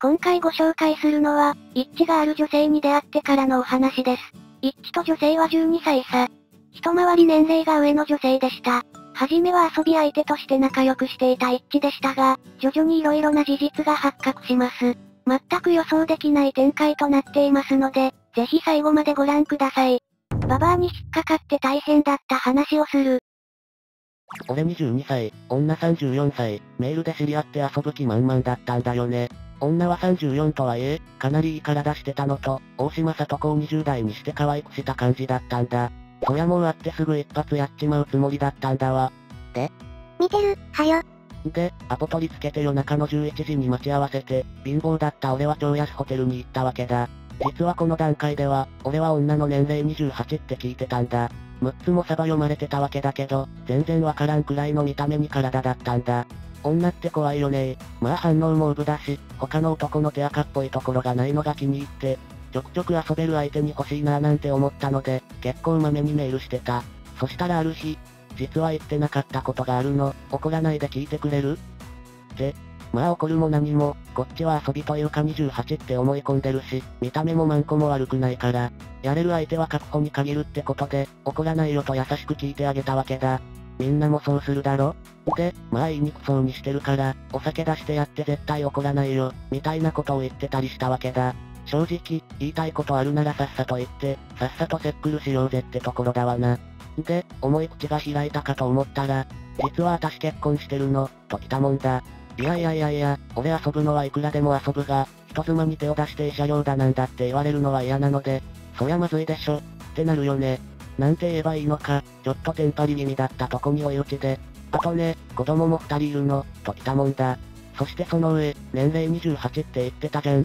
今回ご紹介するのは、一致がある女性に出会ってからのお話です。一致と女性は12歳差。一回り年齢が上の女性でした。はじめは遊び相手として仲良くしていた一致でしたが、徐々に色々な事実が発覚します。全く予想できない展開となっていますので、ぜひ最後までご覧ください。ババアに引っかかって大変だった話をする。俺22歳、女34歳、メールで知り合って遊ぶ気満々だったんだよね。女は34とはいえ、かなりいい体してたのと、大島里子を20代にして可愛くした感じだったんだ。そりゃもう会ってすぐ一発やっちまうつもりだったんだわ。で見てる、はよ。で、アポ取りつけて夜中の11時に待ち合わせて、貧乏だった俺は超安ホテルに行ったわけだ。実はこの段階では、俺は女の年齢28って聞いてたんだ。6つもサバ読まれてたわけだけど、全然わからんくらいの見た目に体だったんだ。女って怖いよねまあ反応もウブだし、他の男の手垢っぽいところがないのが気に入って、ちょくちょく遊べる相手に欲しいなぁなんて思ったので、結構まめにメールしてた。そしたらある日、実は言ってなかったことがあるの、怒らないで聞いてくれる？って、まあ怒るも何も、こっちは遊びというか28って思い込んでるし、見た目もマンコも悪くないから、やれる相手は確保に限るってことで、怒らないよと優しく聞いてあげたわけだ。みんなもそうするだろ？で、まあ言いにくそうにしてるから、お酒出してやって絶対怒らないよ、みたいなことを言ってたりしたわけだ。正直、言いたいことあるならさっさと言って、さっさとセックルしようぜってところだわな。で、重い口が開いたかと思ったら、実は私結婚してるの、ときたもんだ。いやいやいやいや、俺遊ぶのはいくらでも遊ぶが、人妻に手を出して医者用だなんだって言われるのは嫌なので、そりゃまずいでしょ、ってなるよね。なんて言えばいいのか、ちょっとテンパり気味だったとこに追い打ちで、あとね、子供も二人いるの、ときたもんだ。そしてその上、年齢28って言ってたじゃん。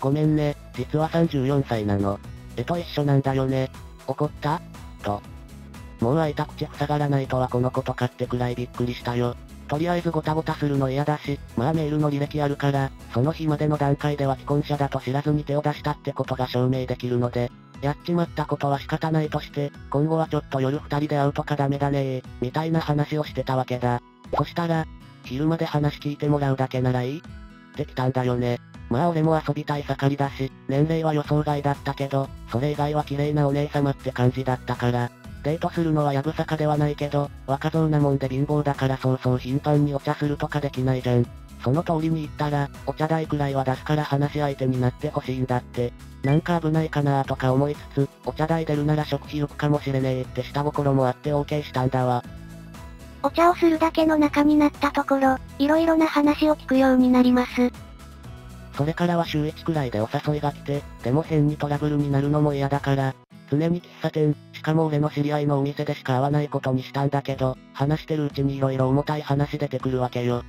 ごめんね、実は34歳なの。絵と一緒なんだよね。怒った？と。もう開いた口塞がらないとはこのことかってくらいびっくりしたよ。とりあえずごたごたするの嫌だし、まあメールの履歴あるから、その日までの段階では既婚者だと知らずに手を出したってことが証明できるので、やっちまったことは仕方ないとして、今後はちょっと夜二人で会うとかダメだねー、みたいな話をしてたわけだ。そしたら、昼まで話聞いてもらうだけならいい？ってきたんだよね。まあ俺も遊びたい盛りだし、年齢は予想外だったけど、それ以外は綺麗なお姉様って感じだったから、デートするのはやぶさかではないけど、若造なもんで貧乏だからそうそう頻繁にお茶するとかできないじゃん。その通りに言ったら、お茶代くらいは出すから話し相手になってほしいんだって。なんか危ないかなとか思いつつ、お茶代出るなら食費よくかもしれねえって下心もあって OK したんだわ。お茶をするだけの仲になったところ、色々な話を聞くようになります。それからは週1くらいでお誘いが来て、でも変にトラブルになるのも嫌だから、常に喫茶店、しかも俺の知り合いのお店でしか会わないことにしたんだけど、話してるうちに色々重たい話出てくるわけよ。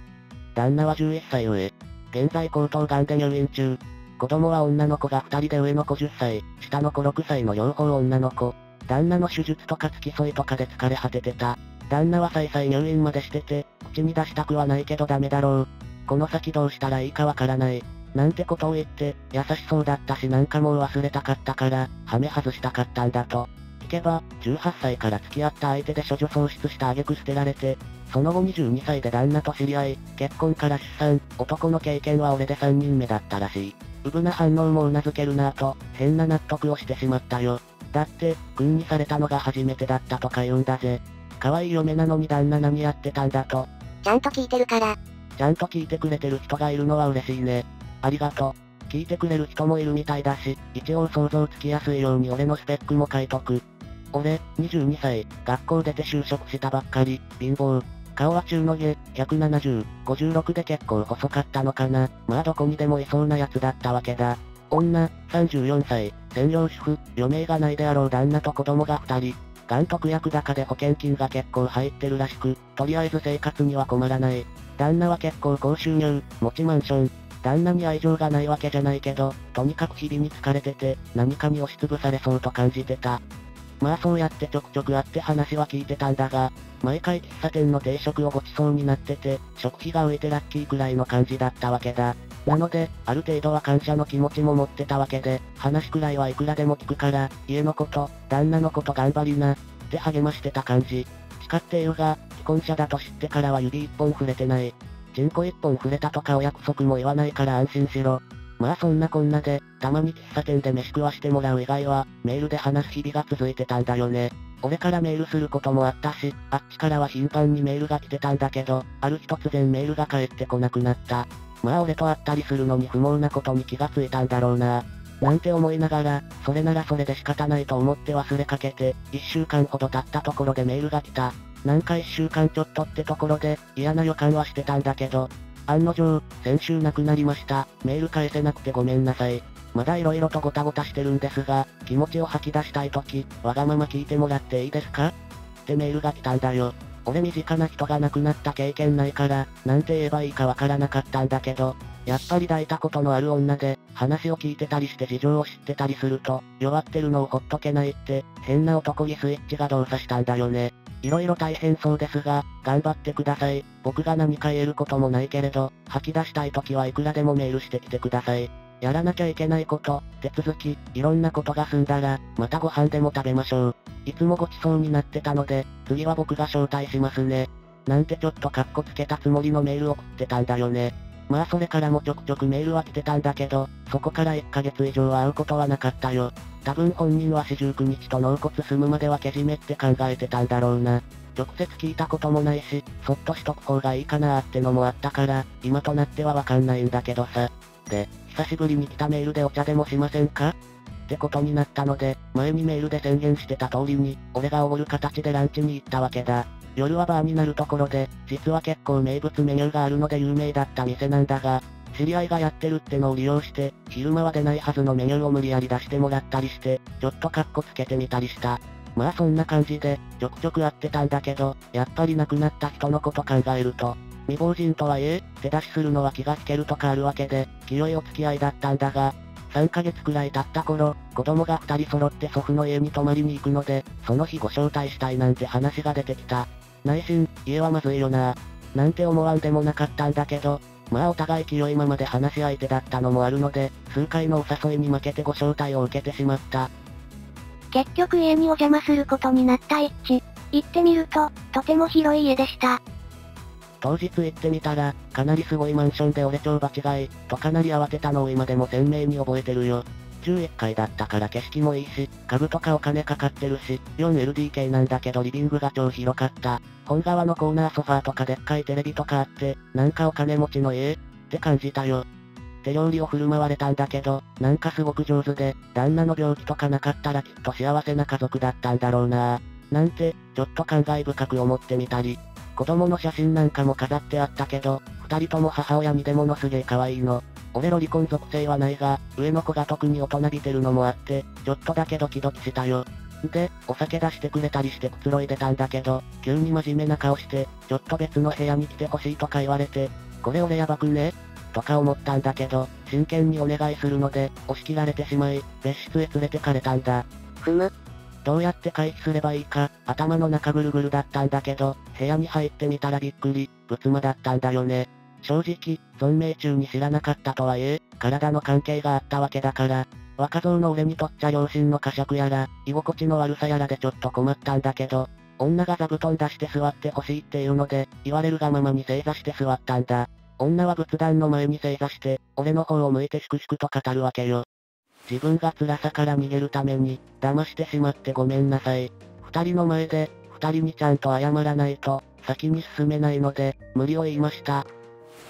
旦那は11歳上。現在高等癌で入院中。子供は女の子が2人で上の子10歳、下の子6歳の両方女の子。旦那の手術とか付き添いとかで疲れ果ててた。旦那は再々入院までしてて、口に出したくはないけどダメだろう。この先どうしたらいいかわからない。なんてことを言って、優しそうだったしなんかもう忘れたかったから、はめ外したかったんだと。聞けば、18歳から付き合った相手で処女喪失した挙句捨てられて、その後22歳で旦那と知り合い、結婚から出産、男の経験は俺で3人目だったらしい。うぶな反応も頷けるなぁと、変な納得をしてしまったよ。だって、君にされたのが初めてだったとか言うんだぜ。可愛い嫁なのに旦那何やってたんだと。ちゃんと聞いてるから。ちゃんと聞いてくれてる人がいるのは嬉しいね。ありがとう。聞いてくれる人もいるみたいだし、一応想像つきやすいように俺のスペックも書いとく。俺、22歳、学校出て就職したばっかり、貧乏。顔は中の毛、170、56で結構細かったのかな。まあどこにでもいそうなやつだったわけだ。女、34歳、専業主婦、余命がないであろう旦那と子供が2人。がん特約高で保険金が結構入ってるらしく、とりあえず生活には困らない。旦那は結構高収入、持ちマンション、旦那に愛情がないわけじゃないけど、とにかく日々に疲れてて、何かに押しつぶされそうと感じてた。まあそうやってちょくちょく会って話は聞いてたんだが、毎回喫茶店の定食をごちそうになってて、食費が浮いてラッキーくらいの感じだったわけだ。なので、ある程度は感謝の気持ちも持ってたわけで、話くらいはいくらでも聞くから、家のこと、旦那のこと頑張りな、って励ましてた感じ。誓っているが、既婚者だと知ってからは指一本触れてない。チンコ一本触れたとかお約束も言わないから安心しろ。まあそんなこんなで、たまに喫茶店で飯食わしてもらう以外は、メールで話す日々が続いてたんだよね。俺からメールすることもあったし、あっちからは頻繁にメールが来てたんだけど、ある日突然メールが返ってこなくなった。まあ俺と会ったりするのに不毛なことに気がついたんだろうな。なんて思いながら、それならそれで仕方ないと思って忘れかけて、一週間ほど経ったところでメールが来た。なんか一週間ちょっとってところで、嫌な予感はしてたんだけど、案の定、先週亡くなりました。メール返せなくてごめんなさい。まだ色々とごたごたしてるんですが、気持ちを吐き出したいとき、わがまま聞いてもらっていいですか？ってメールが来たんだよ。俺身近な人が亡くなった経験ないから、なんて言えばいいかわからなかったんだけど、やっぱり抱いたことのある女で、話を聞いてたりして事情を知ってたりすると、弱ってるのをほっとけないって、変な男にスイッチが動作したんだよね。色々大変そうですが、頑張ってください。僕が何か言えることもないけれど、吐き出したい時はいくらでもメールしてきてください。やらなきゃいけないこと、手続き、いろんなことが済んだら、またご飯でも食べましょう。いつもごちそうになってたので、次は僕が招待しますね。なんてちょっとカッコつけたつもりのメール送ってたんだよね。まあそれからもちょくちょくメールは来てたんだけど、そこから1ヶ月以上は会うことはなかったよ。多分本人は四十九日と納骨済むまではけじめって考えてたんだろうな。直接聞いたこともないし、そっとしとく方がいいかなーってのもあったから、今となってはわかんないんだけどさ。で、久しぶりに来たメールでお茶でもしませんか？ってことになったので、前にメールで宣言してた通りに、俺がおごる形でランチに行ったわけだ。夜はバーになるところで、実は結構名物メニューがあるので有名だった店なんだが、知り合いがやってるってのを利用して、昼間は出ないはずのメニューを無理やり出してもらったりして、ちょっとカッコつけてみたりした。まあそんな感じで、ちょくちょく会ってたんだけど、やっぱり亡くなった人のこと考えると、未亡人とはいえ、手出しするのは気がつけるとかあるわけで、清いお付き合いだったんだが、3ヶ月くらい経った頃、子供が2人揃って祖父の家に泊まりに行くので、その日ご招待したいなんて話が出てきた。内心、家はまずいよななんて思わんでもなかったんだけど、まあお互い清いままで話し相手だったのもあるので、数回のお誘いに負けてご招待を受けてしまった。結局家にお邪魔することになった一致。行ってみると、とても広い家でした。当日行ってみたら、かなりすごいマンションで俺超場違い、とかなり慌てたのを今でも鮮明に覚えてるよ。11階だったから景色もいいし、家具とかお金かかってるし、4LDK なんだけどリビングが超広かった。本側のコーナーソファーとかでっかいテレビとかあって、なんかお金持ちの家って感じたよ。手料理を振る舞われたんだけど、なんかすごく上手で、旦那の病気とかなかったらきっと幸せな家族だったんだろうななんて、ちょっと感慨深く思ってみたり、子供の写真なんかも飾ってあったけど、二人とも母親にでものすげえ可愛いの。俺ロリコン属性はないが、上の子が特に大人びてるのもあって、ちょっとだけドキドキしたよ。で、お酒出してくれたりしてくつろいでたんだけど、急に真面目な顔して、ちょっと別の部屋に来てほしいとか言われて、これ俺やばくね？とか思ったんだけど、真剣にお願いするので、押し切られてしまい、別室へ連れてかれたんだ。ふむ。どうやって回避すればいいか、頭の中ぐるぐるだったんだけど、部屋に入ってみたらびっくり、仏間だったんだよね。正直、存命中に知らなかったとはいえ、体の関係があったわけだから、若造の俺にとっちゃ両親の呵責やら、居心地の悪さやらでちょっと困ったんだけど、女が座布団出して座ってほしいっていうので、言われるがままに正座して座ったんだ。女は仏壇の前に正座して、俺の方を向いて粛々と語るわけよ。自分が辛さから逃げるために、騙してしまってごめんなさい。二人の前で、二人にちゃんと謝らないと、先に進めないので、無理を言いました。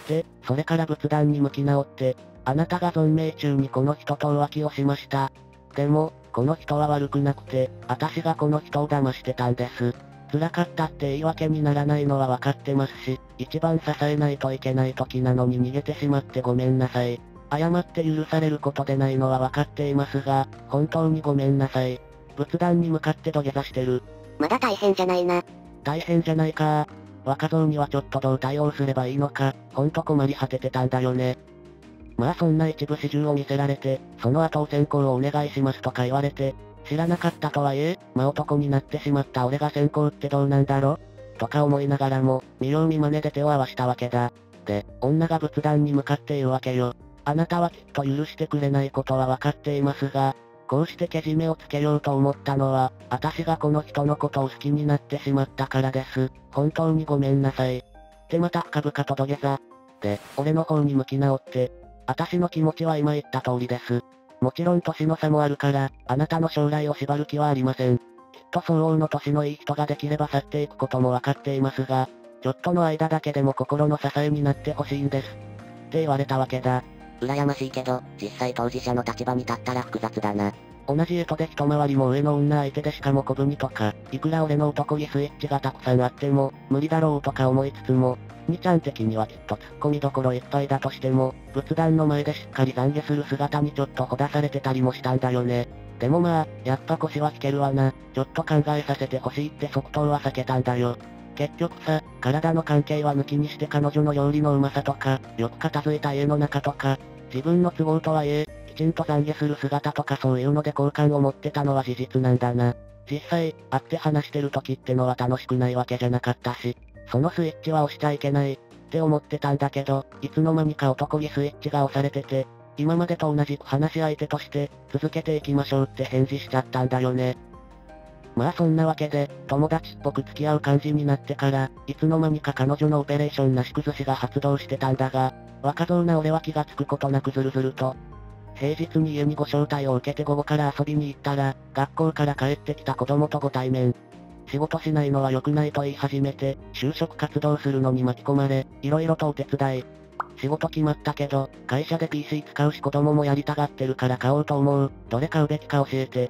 で、それから仏壇に向き直って、あなたが存命中にこの人と浮気をしました。でも、この人は悪くなくて、私がこの人を騙してたんです。辛かったって言い訳にならないのは分かってますし、一番支えないといけない時なのに逃げてしまってごめんなさい。謝って許されることでないのは分かっていますが、本当にごめんなさい。仏壇に向かって土下座してる。まだ大変じゃないな。大変じゃないか若造にはちょっとどう対応すればいいのか、ほんと困り果ててたんだよね。まあそんな一部始終を見せられて、その後を先行をお願いしますとか言われて、知らなかったとはいえ、まあ男になってしまった俺が先行ってどうなんだろとか思いながらも、見よう見真似で手を合わしたわけだ。で、女が仏壇に向かって言うわけよ。あなたはきっと許してくれないことは分かっていますが、こうしてけじめをつけようと思ったのは、私がこの人のことを好きになってしまったからです。本当にごめんなさい。ってまた深々と土下座。で、俺の方に向き直って、私の気持ちは今言った通りです。もちろん年の差もあるから、あなたの将来を縛る気はありません。きっと相応の年のいい人ができれば去っていくこともわかっていますが、ちょっとの間だけでも心の支えになってほしいんです。って言われたわけだ。羨ましいけど、実際当事者の立場に立ったら複雑だな。同じエトで一回りも上の女相手でしかも小踏みとか、いくら俺の男気スイッチがたくさんあっても、無理だろうとか思いつつも、にちゃん的にはきっと突っ込みどころいっぱいだとしても、仏壇の前でしっかり懺悔する姿にちょっとほだされてたりもしたんだよね。でもまあ、やっぱ腰は引けるわな。ちょっと考えさせてほしいって即答は避けたんだよ。結局さ、体の関係は抜きにして彼女の料理のうまさとか、よく片付いた家の中とか、自分の都合とはいえ、きちんと懺悔する姿とかそういうので好感を持ってたのは事実なんだな。実際、会って話してる時ってのは楽しくないわけじゃなかったし、そのスイッチは押しちゃいけない、って思ってたんだけど、いつの間にか男気スイッチが押されてて、今までと同じく話し相手として、続けていきましょうって返事しちゃったんだよね。まあそんなわけで、友達っぽく付き合う感じになってから、いつの間にか彼女のオペレーションなし崩しが発動してたんだが、若造な俺は気がつくことなくずるずると、平日に家にご招待を受けて午後から遊びに行ったら、学校から帰ってきた子供とご対面。仕事しないのは良くないと言い始めて、就職活動するのに巻き込まれ、色々とお手伝い。仕事決まったけど、会社で PC 使うし子供もやりたがってるから買おうと思う。どれ買うべきか教えて。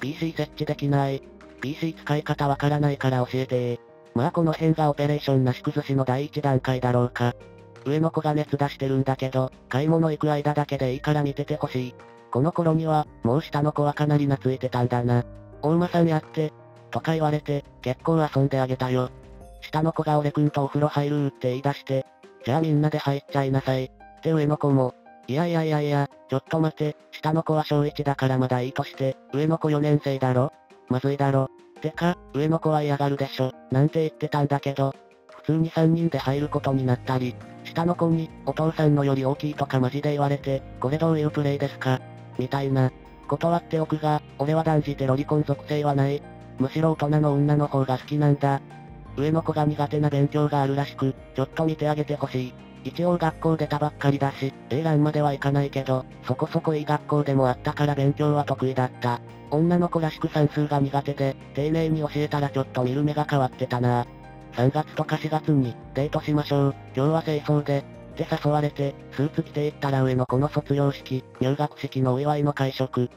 PC 設置できない。PC 使い方わからないから教えてまあこの辺がオペレーションなし崩しの第一段階だろうか。上の子が熱出してるんだけど、買い物行く間だけでいいから見ててほしい。この頃には、もう下の子はかなり懐いてたんだな。お馬さんやって、とか言われて、結構遊んであげたよ。下の子が俺くんとお風呂入るって言い出して、じゃあみんなで入っちゃいなさい。って上の子も、いやいやいやいや、ちょっと待て、下の子は小1だからまだいいとして、上の子4年生だろ？まずいだろ。てか、上の子は嫌がるでしょ、なんて言ってたんだけど、普通に3人で入ることになったり、下の子に、お父さんのより大きいとかマジで言われて、これどういうプレイですか？みたいな。断っておくが、俺は断じてロリコン属性はない。むしろ大人の女の方が好きなんだ。上の子が苦手な勉強があるらしく、ちょっと見てあげてほしい。一応学校出たばっかりだし、A ランまではいかないけど、そこそこいい学校でもあったから勉強は得意だった。女の子らしく算数が苦手で、丁寧に教えたらちょっと見る目が変わってたな。3月とか4月に、デートしましょう、今日は清掃で、って誘われて、スーツ着て行ったら上の子の卒業式、入学式のお祝いの会食。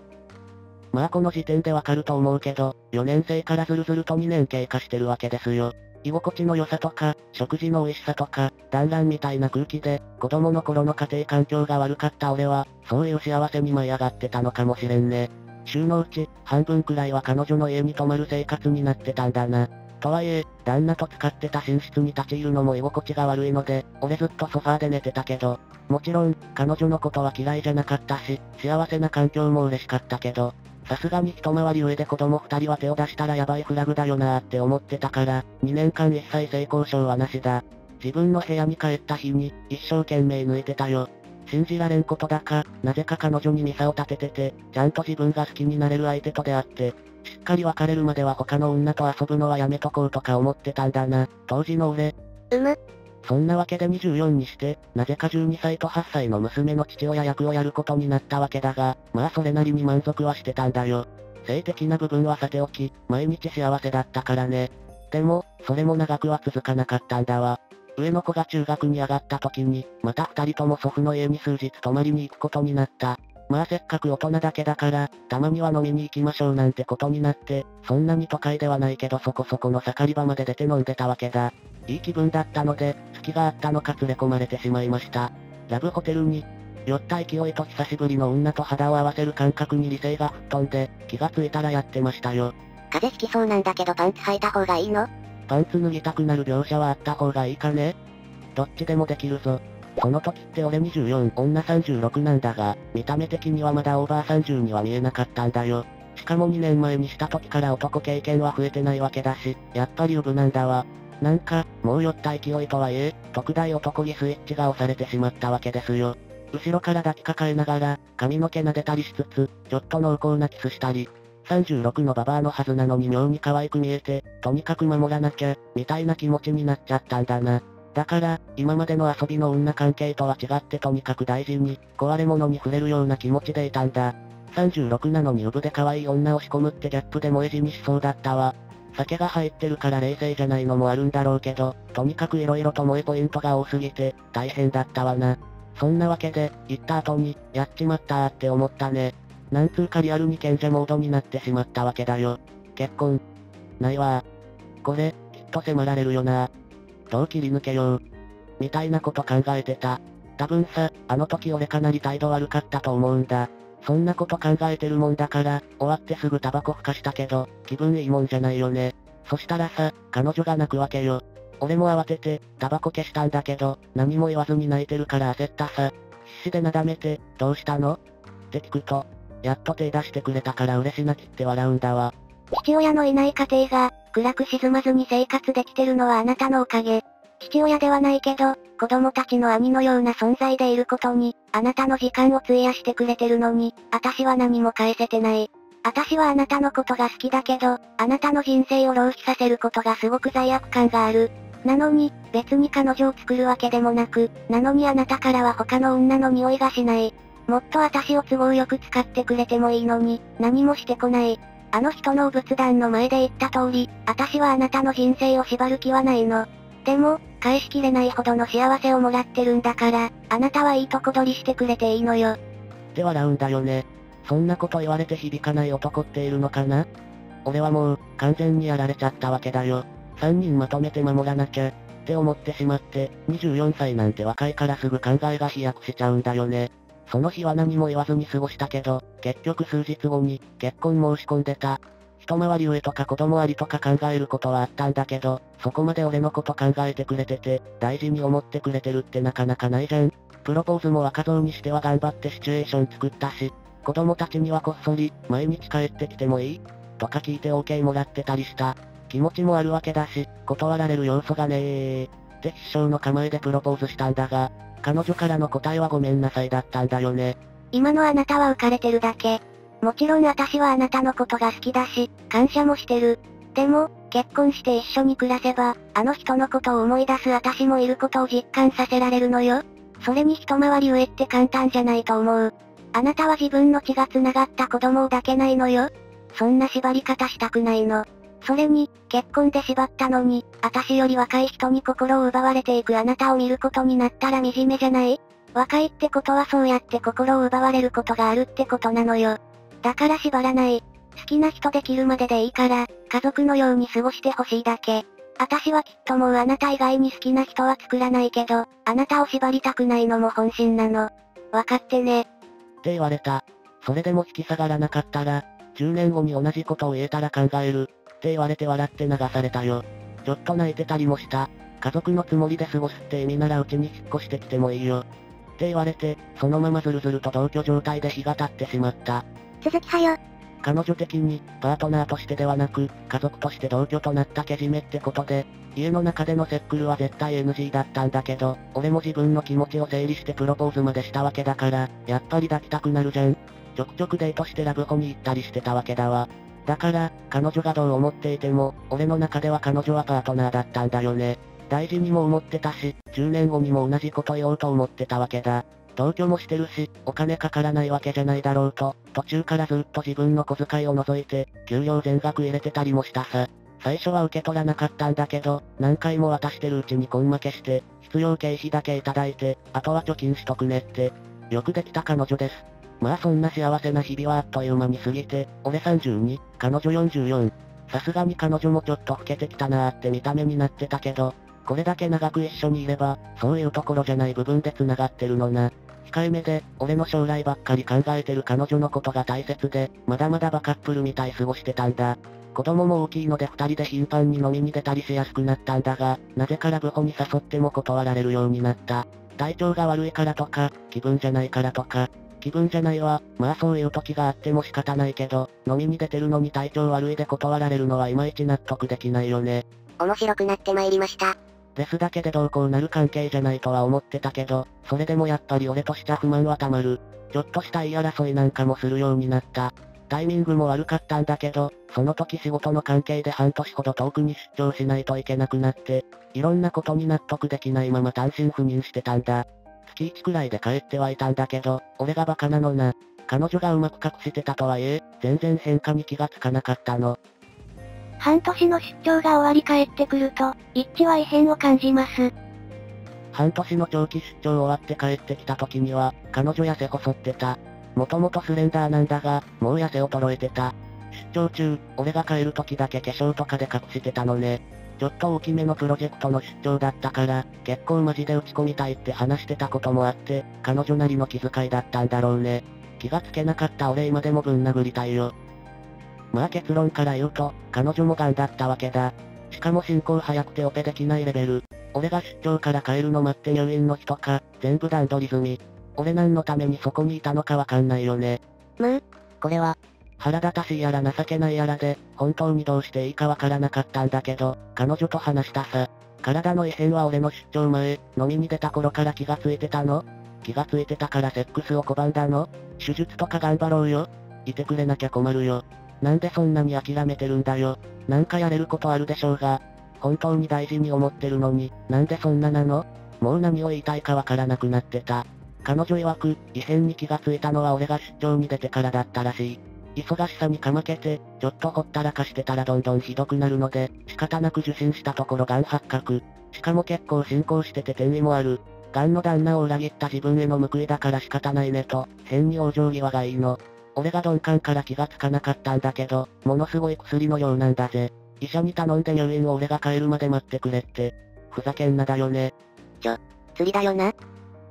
まあこの時点でわかると思うけど、4年生からずるずると2年経過してるわけですよ。居心地の良さとか、食事の美味しさとか、団らんみたいな空気で、子供の頃の家庭環境が悪かった俺は、そういう幸せに舞い上がってたのかもしれんね。週のうち、半分くらいは彼女の家に泊まる生活になってたんだな。とはいえ、旦那と使ってた寝室に立ち入るのも居心地が悪いので、俺ずっとソファーで寝てたけど、もちろん、彼女のことは嫌いじゃなかったし、幸せな環境も嬉しかったけど、さすがに一回り上で子供二人は手を出したらヤバいフラグだよなーって思ってたから、2年間一切性交渉はなしだ。自分の部屋に帰った日に、一生懸命抜いてたよ。信じられんことだか、なぜか彼女にミサを立ててて、ちゃんと自分が好きになれる相手と出会って、しっかり別れるまでは他の女と遊ぶのはやめとこうとか思ってたんだな、当時の俺。うむ。そんなわけで24にして、なぜか12歳と8歳の娘の父親役をやることになったわけだが、まあそれなりに満足はしてたんだよ。性的な部分はさておき、毎日幸せだったからね。でも、それも長くは続かなかったんだわ。上の子が中学に上がった時に、また二人とも祖父の家に数日泊まりに行くことになった。まあせっかく大人だけだから、たまには飲みに行きましょうなんてことになって、そんなに都会ではないけどそこそこの盛り場まで出て飲んでたわけだ。いい気分だったので、隙があったのか連れ込まれてしまいました。ラブホテルに、酔った勢いと久しぶりの女と肌を合わせる感覚に理性が吹っ飛んで、気がついたらやってましたよ。風邪ひきそうなんだけどパンツ履いた方がいいの？パンツ脱ぎたくなる描写はあった方がいいかね？どっちでもできるぞ。その時って俺24、女36なんだが、見た目的にはまだオーバー30には見えなかったんだよ。しかも2年前にした時から男経験は増えてないわけだし、やっぱりウブなんだわ。なんか、もう酔った勢いとはいえ、特大男気スイッチが押されてしまったわけですよ。後ろから抱きかかえながら、髪の毛撫でたりしつつ、ちょっと濃厚なキスしたり、36のババアのはずなのに妙に可愛く見えて、とにかく守らなきゃ、みたいな気持ちになっちゃったんだな。だから、今までの遊びの女関係とは違ってとにかく大事に、壊れ物に触れるような気持ちでいたんだ。36なのにウブで可愛い女を仕込むってギャップで萌え死にしそうだったわ。酒が入ってるから冷静じゃないのもあるんだろうけど、とにかく色々と萌えポイントが多すぎて、大変だったわな。そんなわけで、行った後に、やっちまったーって思ったね。なんつうかリアルに賢者モードになってしまったわけだよ。結婚。ないわこれ、きっと迫られるよなどう切り抜けよう。みたいなこと考えてた。多分さ、あの時俺かなり態度悪かったと思うんだ。そんなこと考えてるもんだから、終わってすぐタバコふかしたけど、気分いいもんじゃないよね。そしたらさ、彼女が泣くわけよ。俺も慌てて、タバコ消したんだけど、何も言わずに泣いてるから焦ったさ。必死でなだめて、どうしたの？って聞くと、やっと手出してくれたから嬉し泣きって笑うんだわ。父親のいない家庭が、暗く沈まずに生活できてるのはあなたのおかげ。父親ではないけど、子供たちの兄のような存在でいることに、あなたの時間を費やしてくれてるのに、私は何も返せてない。私はあなたのことが好きだけど、あなたの人生を浪費させることがすごく罪悪感がある。なのに、別に彼女を作るわけでもなく、なのにあなたからは他の女の匂いがしない。もっと私を都合よく使ってくれてもいいのに、何もしてこない。あの人の仏壇の前で言った通り、私はあなたの人生を縛る気はないの。でも、返しきれないほどの幸せをもらってるんだから、あなたはいいとこ取りしてくれていいのよ。って笑うんだよね。そんなこと言われて響かない男っているのかな？俺はもう、完全にやられちゃったわけだよ。3人まとめて守らなきゃ、って思ってしまって、24歳なんて若いからすぐ考えが飛躍しちゃうんだよね。その日は何も言わずに過ごしたけど、結局数日後に、結婚申し込んでた。一回り上とか子供ありとか考えることはあったんだけど、そこまで俺のこと考えてくれてて、大事に思ってくれてるってなかなかないじゃん。プロポーズも若造にしては頑張ってシチュエーション作ったし、子供たちにはこっそり、毎日帰ってきてもいい？とか聞いて OK もらってたりした。気持ちもあるわけだし、断られる要素がねえって必勝の構えでプロポーズしたんだが、彼女からの答えはごめんなさいだったんだよね。今のあなたは浮かれてるだけ。もちろん私はあなたのことが好きだし、感謝もしてる。でも、結婚して一緒に暮らせば、あの人のことを思い出す私もいることを実感させられるのよ。それに一回り上って簡単じゃないと思う。あなたは自分の血が繋がった子供を抱けないのよ。そんな縛り方したくないの。それに、結婚で縛ったのに、私より若い人に心を奪われていくあなたを見ることになったら惨めじゃない？若いってことはそうやって心を奪われることがあるってことなのよ。だから縛らない。好きな人できるまででいいから、家族のように過ごしてほしいだけ。私はきっともうあなた以外に好きな人は作らないけど、あなたを縛りたくないのも本心なの。わかってね。って言われた。それでも引き下がらなかったら、10年後に同じことを言えたら考える。って言われて笑って流されたよ。ちょっと泣いてたりもした。家族のつもりで過ごすって意味ならうちに引っ越してきてもいいよ。って言われて、そのままずるずると同居状態で日が経ってしまった。続きはよ。彼女的に、パートナーとしてではなく、家族として同居となったけじめってことで、家の中でのセックルは絶対 NG だったんだけど、俺も自分の気持ちを整理してプロポーズまでしたわけだから、やっぱり抱きたくなるじゃん。ちょくちょくデートしてラブホに行ったりしてたわけだわ。だから、彼女がどう思っていても、俺の中では彼女はパートナーだったんだよね。大事にも思ってたし、10年後にも同じこと言おうと思ってたわけだ。同居もしてるし、お金かからないわけじゃないだろうと、途中からずっと自分の小遣いを除いて、給料全額入れてたりもしたさ。最初は受け取らなかったんだけど、何回も渡してるうちに根負けして、必要経費だけいただいて、あとは貯金しとくねって。よくできた彼女です。まあそんな幸せな日々はあっという間に過ぎて、俺32、彼女44。さすがに彼女もちょっと老けてきたなーって見た目になってたけど、これだけ長く一緒にいれば、そういうところじゃない部分で繋がってるのな。控えめで、俺の将来ばっかり考えてる彼女のことが大切で、まだまだバカップルみたい過ごしてたんだ。子供も大きいので二人で頻繁に飲みに出たりしやすくなったんだが、なぜかラブホに誘っても断られるようになった。体調が悪いからとか、気分じゃないからとか、気分じゃないわ。まあそういう時があっても仕方ないけど、飲みに出てるのに体調悪いで断られるのはいまいち納得できないよね。面白くなってまいりました。レスだけでどうこうなる関係じゃないとは思ってたけど、それでもやっぱり俺としちゃ不満はたまる。ちょっとした言い争いなんかもするようになった。タイミングも悪かったんだけど、その時仕事の関係で半年ほど遠くに出張しないといけなくなって、いろんなことに納得できないまま単身赴任してたんだ。月1くらいで帰ってはいたんだけど、俺がバカなのな。彼女がうまく隠してたとはいえ、全然変化に気がつかなかったの。半年の出張が終わり帰ってくると、一致は異変を感じます。半年の長期出張終わって帰ってきた時には、彼女痩せ細ってた。もともとスレンダーなんだが、もう痩せ衰えてた。出張中、俺が帰る時だけ化粧とかで隠してたのね。ちょっと大きめのプロジェクトの出張だったから、結構マジで打ち込みたいって話してたこともあって、彼女なりの気遣いだったんだろうね。気がつけなかった俺今でもぶん殴りたいよ。まあ結論から言うと、彼女も癌だったわけだ。しかも進行早くてオペできないレベル。俺が出張から帰るの待って入院の日とか、全部段取り済み。俺何のためにそこにいたのかわかんないよね。むこれは、腹立たしいやら情けないやらで、本当にどうしていいかわからなかったんだけど、彼女と話したさ。体の異変は俺の出張前、飲みに出た頃から気がついてたの？気がついてたからセックスを拒んだの？手術とか頑張ろうよ。いてくれなきゃ困るよ。なんでそんなに諦めてるんだよ。なんかやれることあるでしょうが。本当に大事に思ってるのに、なんでそんななの？もう何を言いたいかわからなくなってた。彼女曰く、異変に気がついたのは俺が出張に出てからだったらしい。忙しさにかまけて、ちょっとほったらかしてたらどんどんひどくなるので、仕方なく受診したところ癌発覚。しかも結構進行してて転移もある。癌の旦那を裏切った自分への報いだから仕方ないねと、変に往生際がいいの。俺が鈍感から気がつかなかったんだけど、ものすごい薬のようなんだぜ。医者に頼んで入院を俺が帰るまで待ってくれって。ふざけんなだよね。ちょ、釣りだよな。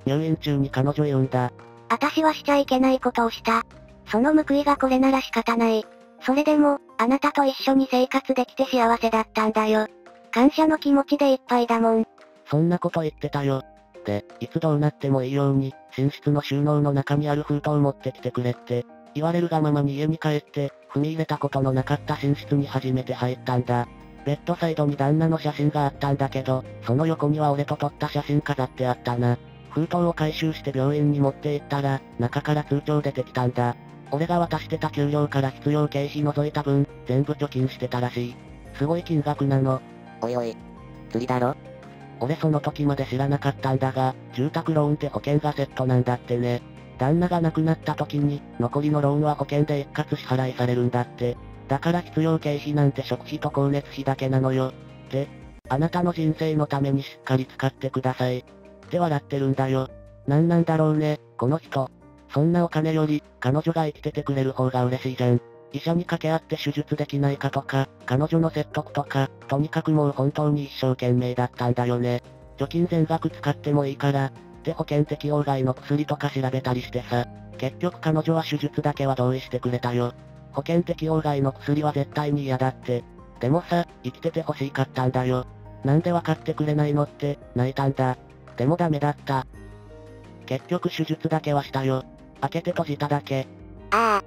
入院中に彼女言うんだ。私はしちゃいけないことをした。その報いがこれなら仕方ない。それでも、あなたと一緒に生活できて幸せだったんだよ。感謝の気持ちでいっぱいだもん。そんなこと言ってたよ。で、いつどうなってもいいように、寝室の収納の中にある封筒を持ってきてくれって、言われるがままに家に帰って、踏み入れたことのなかった寝室に初めて入ったんだ。ベッドサイドに旦那の写真があったんだけど、その横には俺と撮った写真飾ってあったな。封筒を回収して病院に持って行ったら、中から通帳出てきたんだ。俺が渡してた給料から必要経費除いた分、全部貯金してたらしい。すごい金額なの。おいおい。釣りだろ？俺その時まで知らなかったんだが、住宅ローンって保険がセットなんだってね。旦那が亡くなった時に、残りのローンは保険で一括支払いされるんだって。だから必要経費なんて食費と光熱費だけなのよ。で、あなたの人生のためにしっかり使ってください。って笑ってるんだよ。なんなんだろうね、この人。そんなお金より、彼女が生きててくれる方が嬉しいじゃん。医者に掛け合って手術できないかとか、彼女の説得とか、とにかくもう本当に一生懸命だったんだよね。貯金全額使ってもいいから、って保険適用外の薬とか調べたりしてさ。結局彼女は手術だけは同意してくれたよ。保険適用外の薬は絶対に嫌だって。でもさ、生きてて欲しかったんだよ。なんで分かってくれないのって、泣いたんだ。でもダメだった。結局手術だけはしたよ。開けて閉じただけ。ああ。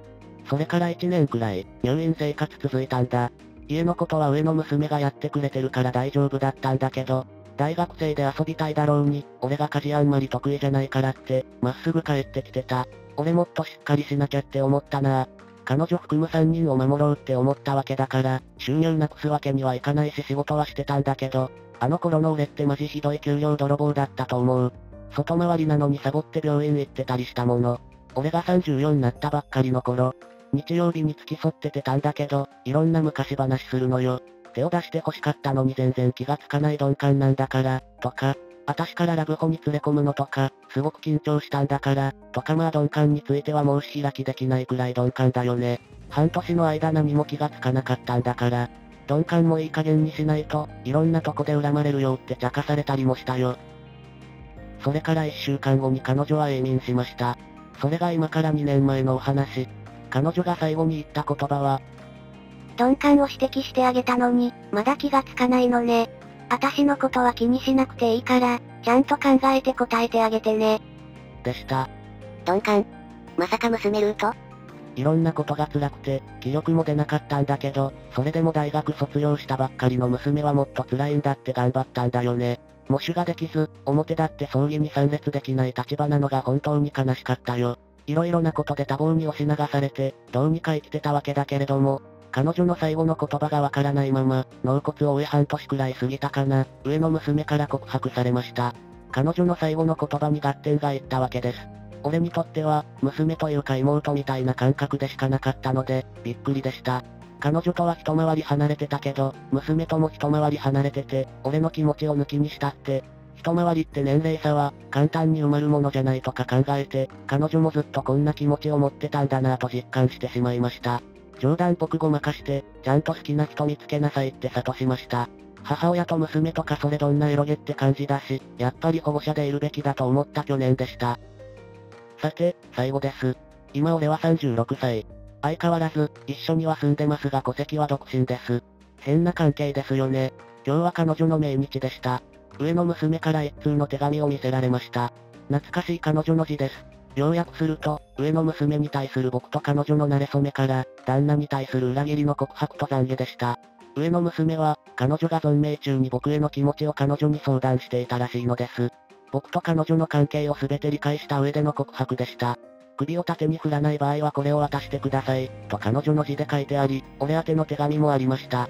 それから1年くらい、入院生活続いたんだ。家のことは上の娘がやってくれてるから大丈夫だったんだけど、大学生で遊びたいだろうに、俺が家事あんまり得意じゃないからって、まっすぐ帰ってきてた。俺もっとしっかりしなきゃって思ったな彼女含む3人を守ろうって思ったわけだから、収入なくすわけにはいかないし仕事はしてたんだけど、あの頃の俺ってマジひどい給料泥棒だったと思う。外回りなのにサボって病院行ってたりしたもの。俺が34になったばっかりの頃、日曜日に付き添っててたんだけど、いろんな昔話するのよ。手を出して欲しかったのに全然気がつかない鈍感なんだから、とか、私からラブホに連れ込むのとか、すごく緊張したんだから、とかまあ鈍感については申し開きできないくらい鈍感だよね。半年の間何も気がつかなかったんだから、鈍感もいい加減にしないと、いろんなとこで恨まれるよって茶化されたりもしたよ。それから1週間後に彼女は永眠しました。それが今から2年前のお話。彼女が最後に言った言葉は、鈍感を指摘してあげたのに、まだ気がつかないのね。私のことは気にしなくていいから、ちゃんと考えて答えてあげてね。でした。鈍感まさか娘ルート？いろんなことが辛くて、気力も出なかったんだけど、それでも大学卒業したばっかりの娘はもっと辛いんだって頑張ったんだよね。模試ができず、表だって葬儀に参列できない立場なのが本当に悲しかったよ。色々なことで多忙に押し流されて、どうにか生きてたわけだけれども、彼女の最後の言葉がわからないまま、納骨を終え半年くらい過ぎたかな、上の娘から告白されました。彼女の最後の言葉に合点がいったわけです。俺にとっては、娘というか妹みたいな感覚でしかなかったので、びっくりでした。彼女とは一回り離れてたけど、娘とも一回り離れてて、俺の気持ちを抜きにしたって、一回りって年齢差は、簡単に埋まるものじゃないとか考えて、彼女もずっとこんな気持ちを持ってたんだなぁと実感してしまいました。冗談っぽくごまかして、ちゃんと好きな人見つけなさいって諭しました。母親と娘とかそれどんなエロゲって感じだし、やっぱり保護者でいるべきだと思った去年でした。さて、最後です。今俺は36歳。相変わらず、一緒には住んでますが戸籍は独身です。変な関係ですよね。今日は彼女の命日でした。上の娘から一通の手紙を見せられました。懐かしい彼女の字です。要約すると、上の娘に対する僕と彼女の馴れ初めから、旦那に対する裏切りの告白と懺悔でした。上の娘は、彼女が存命中に僕への気持ちを彼女に相談していたらしいのです。僕と彼女の関係を全て理解した上での告白でした。首を縦に振らない場合はこれを渡してください、と彼女の字で書いてあり、俺宛ての手紙もありました。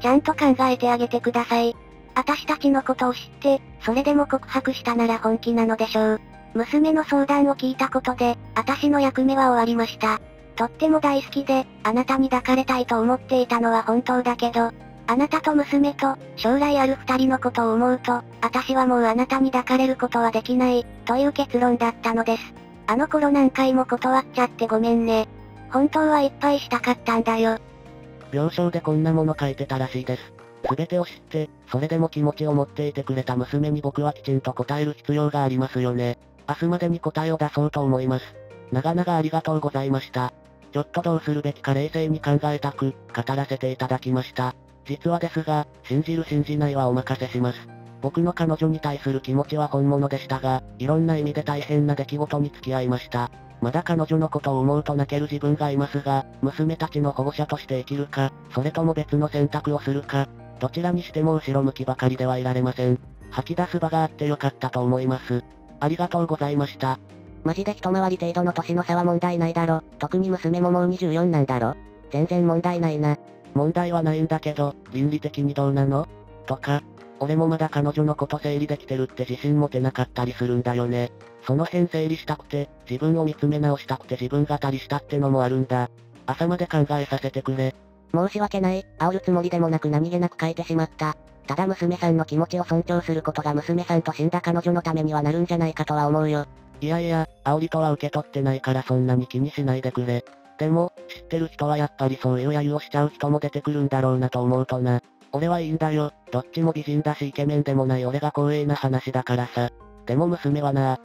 ちゃんと考えてあげてください。私たちのことを知って、それでも告白したなら本気なのでしょう。娘の相談を聞いたことで、私の役目は終わりました。とっても大好きで、あなたに抱かれたいと思っていたのは本当だけど、あなたと娘と、将来ある二人のことを思うと、私はもうあなたに抱かれることはできない、という結論だったのです。あの頃何回も断っちゃってごめんね。本当はいっぱいしたかったんだよ。病床でこんなもの書いてたらしいです。すべてを知って、それでも気持ちを持っていてくれた娘に僕はきちんと答える必要がありますよね。明日までに答えを出そうと思います。長々ありがとうございました。ちょっとどうするべきか冷静に考えたく、語らせていただきました。実はですが、信じる信じないはお任せします。僕の彼女に対する気持ちは本物でしたが、いろんな意味で大変な出来事に付き合いました。まだ彼女のことを思うと泣ける自分がいますが、娘たちの保護者として生きるか、それとも別の選択をするか、どちらにしても後ろ向きばかりではいられません。吐き出す場があってよかったと思います。ありがとうございました。マジで一回り程度の年の差は問題ないだろ。特に娘ももう24なんだろ。全然問題ないな。問題はないんだけど、倫理的にどうなの？とか、俺もまだ彼女のこと整理できてるって自信持てなかったりするんだよね。その辺整理したくて、自分を見つめ直したくて自分語りしたってのもあるんだ。朝まで考えさせてくれ。申し訳ない、煽るつもりでもなく何気なく書いてしまった。ただ娘さんの気持ちを尊重することが娘さんと死んだ彼女のためにはなるんじゃないかとは思うよ。いやいや、煽りとは受け取ってないからそんなに気にしないでくれ。でも、知ってる人はやっぱりそういう揶揄をしちゃう人も出てくるんだろうなと思うとな。俺はいいんだよ。どっちも美人だしイケメンでもない俺が光栄な話だからさ。でも娘はな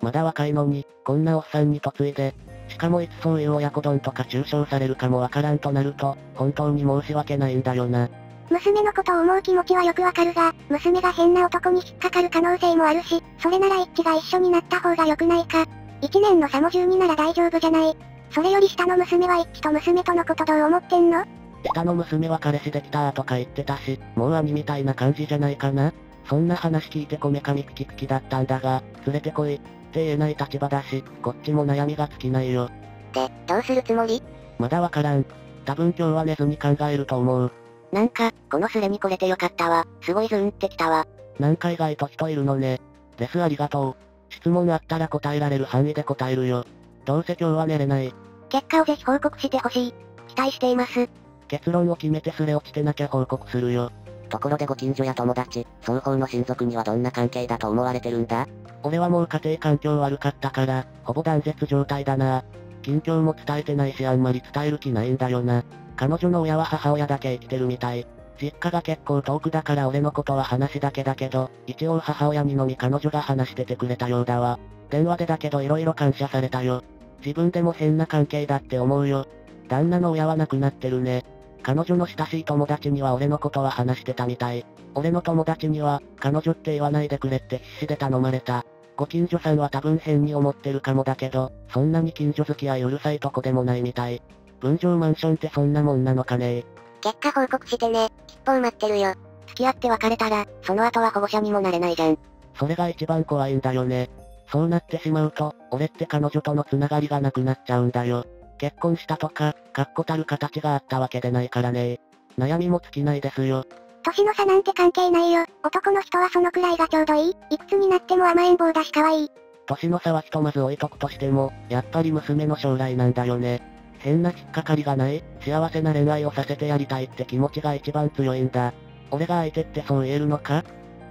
まだ若いのに、こんなおっさんに嫁いで、しかもいつそういう親子丼とか中傷されるかもわからんとなると、本当に申し訳ないんだよな。娘のことを思う気持ちはよくわかるが、娘が変な男に引っかかる可能性もあるし、それなら一致が一緒になった方が良くないか。一年の差も12なら大丈夫じゃない。それより下の娘は一致と娘とのことどう思ってんの？下の娘は彼氏できたとか言ってたし、もう兄みたいな感じじゃないかな。そんな話聞いてこめかみくきくきだったんだが、連れてこい。って言えない立場だし、こっちも悩みが尽きないよ。で、どうするつもり？まだわからん。多分今日は寝ずに考えると思う。なんか、このスレに来れてよかったわ。すごいズーンってきたわ。なんか意外と人いるのね。レスありがとう。質問あったら答えられる範囲で答えるよ。どうせ今日は寝れない。結果をぜひ報告してほしい。期待しています。結論を決めてすれ落ちてなきゃ報告するよ。ところでご近所や友達、双方の親族にはどんな関係だと思われてるんだ俺はもう家庭環境悪かったから、ほぼ断絶状態だな。近況も伝えてないしあんまり伝える気ないんだよな。彼女の親は母親だけ生きてるみたい。実家が結構遠くだから俺のことは話だけだけど、一応母親にのみ彼女が話しててくれたようだわ。電話でだけど色々感謝されたよ。自分でも変な関係だって思うよ。旦那の親は亡くなってるね。彼女の親しい友達には俺のことは話してたみたい。俺の友達には、彼女って言わないでくれって必死で頼まれた。ご近所さんは多分変に思ってるかもだけど、そんなに近所付き合いうるさいとこでもないみたい。分譲マンションってそんなもんなのかね結果報告してね。吉報待ってるよ。付き合って別れたら、その後は保護者にもなれないじゃん。それが一番怖いんだよね。そうなってしまうと、俺って彼女とのつながりがなくなっちゃうんだよ。結婚したとか、確固たる形があったわけでないからね悩みも尽きないですよ。年の差なんて関係ないよ。男の人はそのくらいがちょうどいい。いくつになっても甘えん坊だし可愛い。年の差はひとまず置いとくとしても、やっぱり娘の将来なんだよね。変な引っかかりがない、幸せな恋愛をさせてやりたいって気持ちが一番強いんだ。俺が相手ってそう言えるのか？っ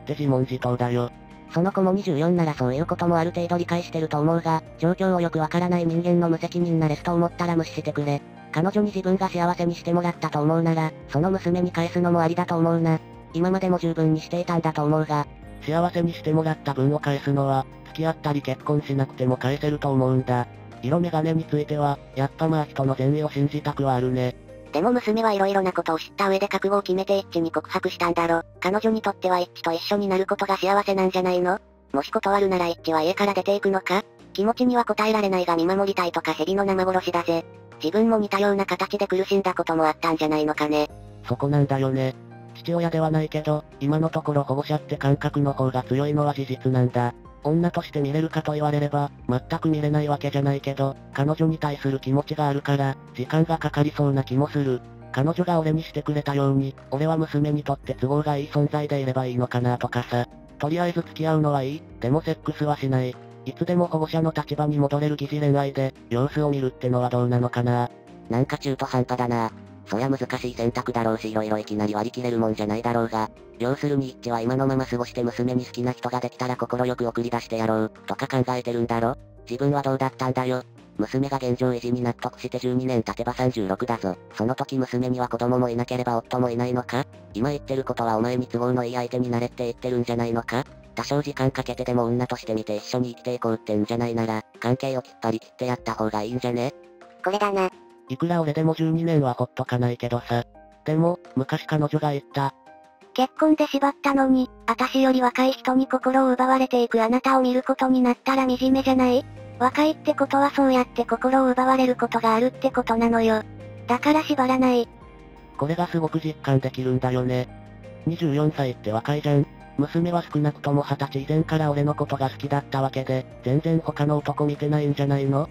て自問自答だよ。その子も24ならそういうこともある程度理解してると思うが、状況をよくわからない人間の無責任なレスと思ったら無視してくれ。彼女に自分が幸せにしてもらったと思うなら、その娘に返すのもありだと思うな。今までも十分にしていたんだと思うが、幸せにしてもらった分を返すのは、付き合ったり結婚しなくても返せると思うんだ。色眼鏡については、やっぱまあ人の善意を信じたくはあるね。でも娘はいろいろなことを知った上で覚悟を決めて一致に告白したんだろ。彼女にとっては一致と一緒になることが幸せなんじゃないの？もし断るなら一致は家から出ていくのか？気持ちには答えられないが見守りたいとか蛇の生殺しだぜ。自分も似たような形で苦しんだこともあったんじゃないのかね。そこなんだよね。父親ではないけど、今のところ保護者って感覚の方が強いのは事実なんだ。女として見れるかと言われれば、全く見れないわけじゃないけど、彼女に対する気持ちがあるから、時間がかかりそうな気もする。彼女が俺にしてくれたように、俺は娘にとって都合がいい存在でいればいいのかなとかさ。とりあえず付き合うのはいい、でもセックスはしない。いつでも保護者の立場に戻れる疑似恋愛で、様子を見るってのはどうなのかな。なんか中途半端だな。そりゃ難しい選択だろうし色々いきなり割り切れるもんじゃないだろうが、要するに一致は今のまま過ごして娘に好きな人ができたら心よく送り出してやろう、とか考えてるんだろ？自分はどうだったんだよ？娘が現状維持に納得して12年経てば36だぞ。その時娘には子供もいなければ夫もいないのか？今言ってることはお前に都合のいい相手になれって言ってるんじゃないのか？多少時間かけてでも女として見て一緒に生きていこうってんじゃないなら、関係をきっぱり切ってやった方がいいんじゃね？これだな。いくら俺でも12年はほっとかないけどさ。でも、昔彼女が言った。結婚で縛ったのに、私より若い人に心を奪われていくあなたを見ることになったら惨めじゃない？若いってことはそうやって心を奪われることがあるってことなのよ。だから縛らない。これがすごく実感できるんだよね。24歳って若いじゃん。娘は少なくとも20歳以前から俺のことが好きだったわけで、全然他の男見てないんじゃないの？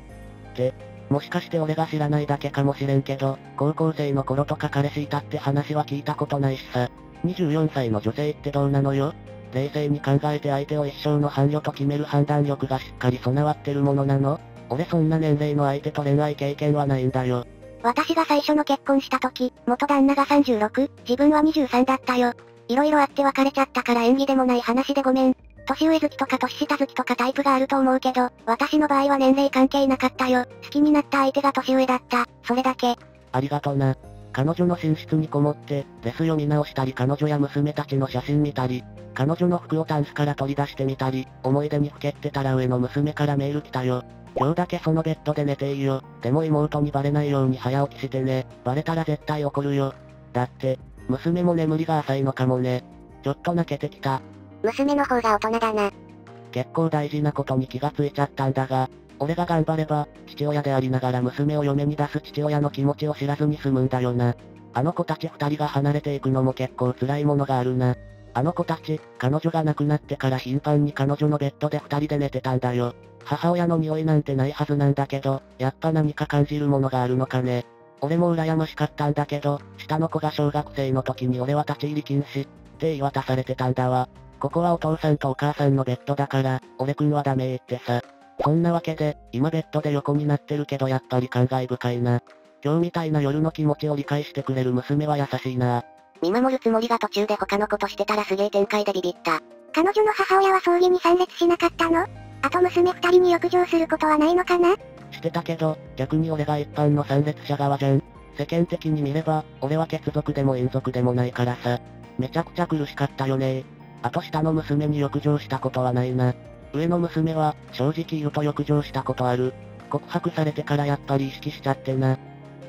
って、もしかして俺が知らないだけかもしれんけど、高校生の頃とか彼氏いたって話は聞いたことないしさ。24歳の女性ってどうなのよ？冷静に考えて相手を一生の伴侶と決める判断力がしっかり備わってるものなの？俺そんな年齢の相手と恋愛経験はないんだよ。私が最初の結婚した時、元旦那が36、自分は23だったよ。色々あって別れちゃったから演技でもない話でごめん。年上好きとか年下好きとかタイプがあると思うけど、私の場合は年齢関係なかったよ。好きになった相手が年上だった。それだけ。ありがとな。彼女の寝室にこもって、レス読み直したり彼女や娘たちの写真見たり、彼女の服をタンスから取り出してみたり、思い出にふけってたら上の娘からメール来たよ。今日だけそのベッドで寝ていいよ。でも妹にバレないように早起きしてね。バレたら絶対怒るよ。だって、娘も眠りが浅いのかもね。ちょっと泣けてきた。娘の方が大人だな。結構大事なことに気がついちゃったんだが、俺が頑張れば、父親でありながら娘を嫁に出す父親の気持ちを知らずに済むんだよな。あの子たち二人が離れていくのも結構辛いものがあるな。あの子たち、彼女が亡くなってから頻繁に彼女のベッドで二人で寝てたんだよ。母親の匂いなんてないはずなんだけど、やっぱ何か感じるものがあるのかね。俺も羨ましかったんだけど、下の子が小学生の時に俺は立ち入り禁止って言い渡されてたんだわ。ここはお父さんとお母さんのベッドだから、俺くんはダメってさ。そんなわけで、今ベッドで横になってるけどやっぱり感慨深いな。今日みたいな夜の気持ちを理解してくれる娘は優しいな。見守るつもりが途中で他のことしてたらすげえ展開でビビった。彼女の母親は葬儀に参列しなかったの？あと娘二人に浴場することはないのかな？してたけど、逆に俺が一般の参列者側じゃん。世間的に見れば、俺は血族でも姻族でもないからさ。めちゃくちゃ苦しかったよねあと下の娘に浴場したことはないな。上の娘は、正直言うと浴場したことある。告白されてからやっぱり意識しちゃってな。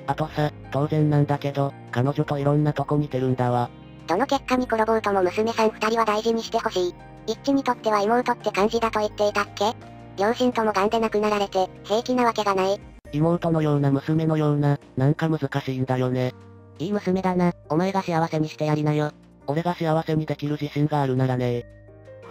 あとさ、当然なんだけど、彼女といろんなとこ似てるんだわ。どの結果に転ぼうとも娘さん二人は大事にしてほしい。一致にとっては妹って感じだと言っていたっけ？両親とも癌で亡くなられて、平気なわけがない。妹のような娘のような、なんか難しいんだよね。いい娘だな、お前が幸せにしてやりなよ。俺が幸せにできる自信があるならね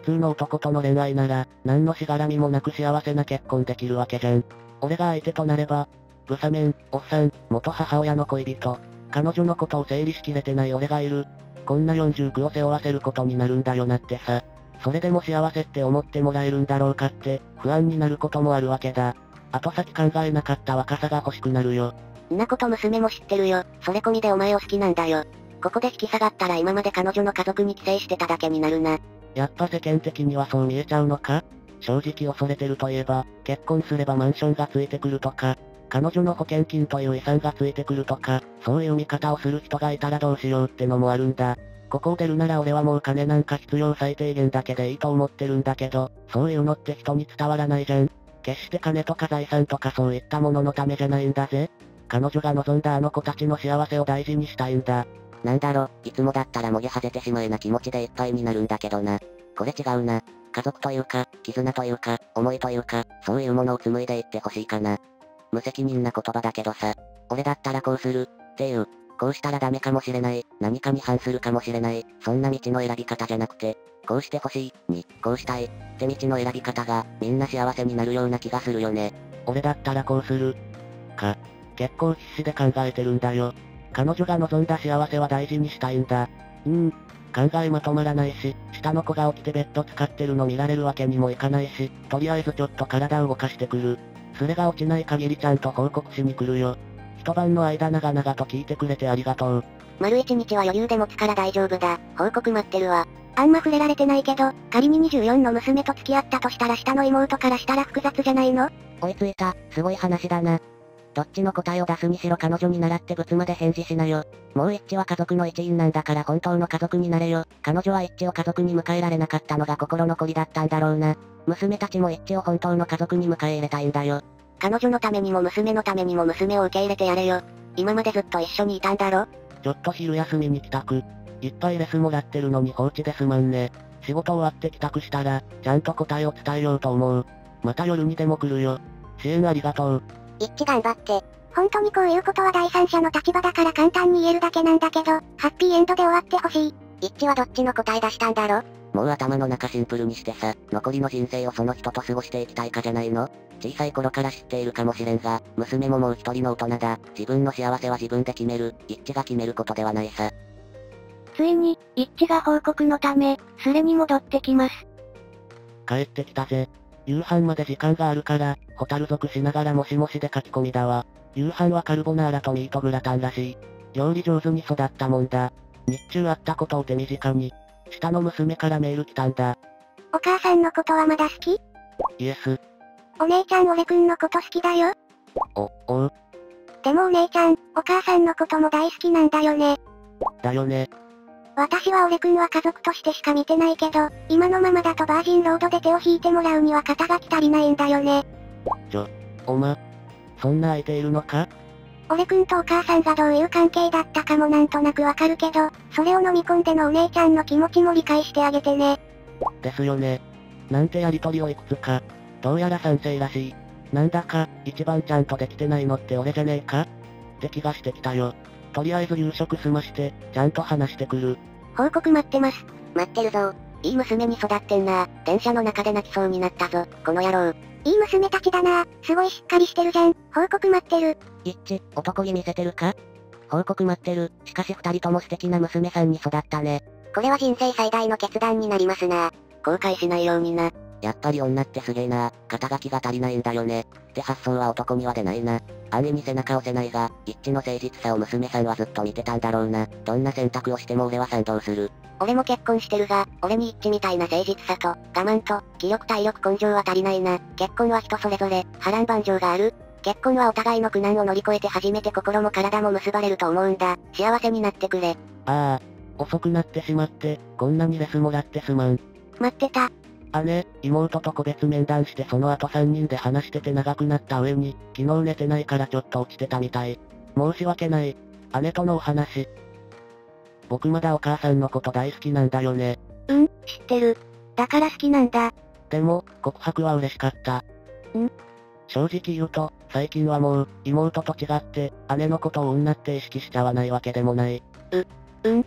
普通の男との恋愛なら、何のしがらみもなく幸せな結婚できるわけじゃん。俺が相手となれば、ブサメン、おっさん、元母親の恋人、彼女のことを整理しきれてない俺がいる。こんな49を背負わせることになるんだよなってさ。それでも幸せって思ってもらえるんだろうかって、不安になることもあるわけだ。後先考えなかった若さが欲しくなるよ。んなこと娘も知ってるよ。それ込みでお前を好きなんだよ。ここで引き下がったら今まで彼女の家族に寄生してただけになるな。やっぱ世間的にはそう見えちゃうのか？正直恐れてるといえば、結婚すればマンションがついてくるとか、彼女の保険金という遺産がついてくるとか、そういう見方をする人がいたらどうしようってのもあるんだ。ここを出るなら俺はもう金なんか必要最低限だけでいいと思ってるんだけど、そういうのって人に伝わらないじゃん。決して金とか財産とかそういったもののためじゃないんだぜ。彼女が望んだあの子たちの幸せを大事にしたいんだ。なんだろ、いつもだったらもぎはぜてしまえな気持ちでいっぱいになるんだけどな。これ違うな。家族というか、絆というか、思いというか、そういうものを紡いでいってほしいかな。無責任な言葉だけどさ。俺だったらこうする、っていう、こうしたらダメかもしれない、何かに反するかもしれない、そんな道の選び方じゃなくて、こうしてほしい、に、こうしたい、って道の選び方が、みんな幸せになるような気がするよね。俺だったらこうする。か。結構必死で考えてるんだよ。彼女が望んだ幸せは大事にしたいんだ。うーん。考えまとまらないし、下の子が起きてベッド使ってるの見られるわけにもいかないし、とりあえずちょっと体を動かしてくる。それが落ちない限りちゃんと報告しに来るよ。一晩の間長々と聞いてくれてありがとう。丸一日は余裕で持つから大丈夫だ。報告待ってるわ。あんま触れられてないけど、仮に24の娘と付き合ったとしたら下の妹からしたら複雑じゃないの？追いついた、すごい話だな。どっちの答えを出すにしろ彼女に習って仏まで返事しなよ。もう一致は家族の一員なんだから本当の家族になれよ。彼女は一致を家族に迎えられなかったのが心残りだったんだろうな。娘たちも一致を本当の家族に迎え入れたいんだよ。彼女のためにも娘のためにも娘を受け入れてやれよ。今までずっと一緒にいたんだろ？ちょっと昼休みに帰宅。いっぱいレスもらってるのに放置ですまんね。仕事終わって帰宅したら、ちゃんと答えを伝えようと思う。また夜にでも来るよ。支援ありがとう。一致頑張って。本当にこういうことは第三者の立場だから簡単に言えるだけなんだけど、ハッピーエンドで終わってほしい。一致はどっちの答え出したんだろ？もう頭の中シンプルにしてさ、残りの人生をその人と過ごしていきたいかじゃないの？小さい頃から知っているかもしれんが、娘ももう一人の大人だ。自分の幸せは自分で決める。一致が決めることではないさ。ついに、一致が報告のため、すれに戻ってきます。帰ってきたぜ。夕飯まで時間があるから、ホタル族しながらもしもしで書き込みだわ。夕飯はカルボナーラとミートグラタンらしい。料理上手に育ったもんだ。日中あったことを手短に。下の娘からメール来たんだ。お母さんのことはまだ好き？イエス。お姉ちゃん俺くんのこと好きだよ。お、おう。でもお姉ちゃん、お母さんのことも大好きなんだよね。だよね。私は俺くんは家族としてしか見てないけど、今のままだとバージンロードで手を引いてもらうには肩書き足りないんだよね。ちょ、おま、そんな空いているのか？俺くんとお母さんがどういう関係だったかもなんとなくわかるけど、それを飲み込んでのお姉ちゃんの気持ちも理解してあげてね。ですよね。なんてやりとりをいくつか。どうやら賛成らしい。なんだか、一番ちゃんとできてないのって俺じゃねえか？って気がしてきたよ。とりあえず夕食済まして、ちゃんと話してくる。報告待ってます。待ってるぞ。いい娘に育ってんな。電車の中で泣きそうになったぞ、この野郎。いい娘たちだな。すごいしっかりしてるじゃん。報告待ってる。一致、男気見せてるか？報告待ってる。しかし二人とも素敵な娘さんに育ったね。これは人生最大の決断になりますな。後悔しないようにな。やっぱり女ってすげえな。肩書きが足りないんだよね。って発想は男には出ないな。安易に背中押せないが、一致の誠実さを娘さんはずっと見てたんだろうな。どんな選択をしても俺は賛同する。俺も結婚してるが、俺に一致みたいな誠実さと、我慢と、気力体力根性は足りないな。結婚は人それぞれ、波乱万丈がある。結婚はお互いの苦難を乗り越えて初めて心も体も結ばれると思うんだ。幸せになってくれ。ああ、遅くなってしまって、こんなにレスもらってすまん。待ってた。姉、妹と個別面談してその後3人で話してて長くなった上に、昨日寝てないからちょっと落ちてたみたい。申し訳ない。姉とのお話。僕まだお母さんのこと大好きなんだよね。うん、知ってる。だから好きなんだ。でも、告白は嬉しかった。ん正直言うと、最近はもう、妹と違って、姉のことを女って意識しちゃわないわけでもない。う、うん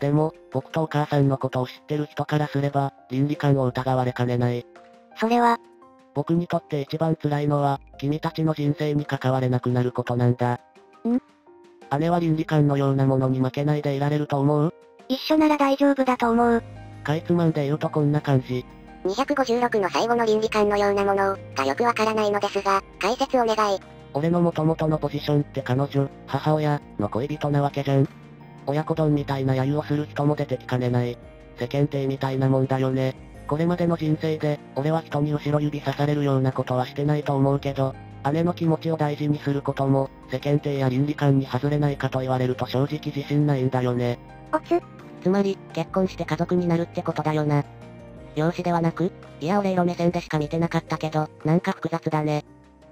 でも、僕とお母さんのことを知ってる人からすれば、倫理観を疑われかねない。それは、僕にとって一番辛いのは、君たちの人生に関われなくなることなんだ。ん？姉は倫理観のようなものに負けないでいられると思う？一緒なら大丈夫だと思う。かいつまんで言うとこんな感じ。256の最後の倫理観のようなものを、がよくわからないのですが、解説お願い。俺の元々のポジションって彼女、母親、の恋人なわけじゃん。親子丼みたいな揶揄をする人も出てきかねない。世間体みたいなもんだよね。これまでの人生で、俺は人に後ろ指刺されるようなことはしてないと思うけど、姉の気持ちを大事にすることも、世間体や倫理観に外れないかと言われると正直自信ないんだよね。おつ、つまり、結婚して家族になるってことだよな。養子ではなくいや俺色目線でしか見てなかったけど、なんか複雑だね。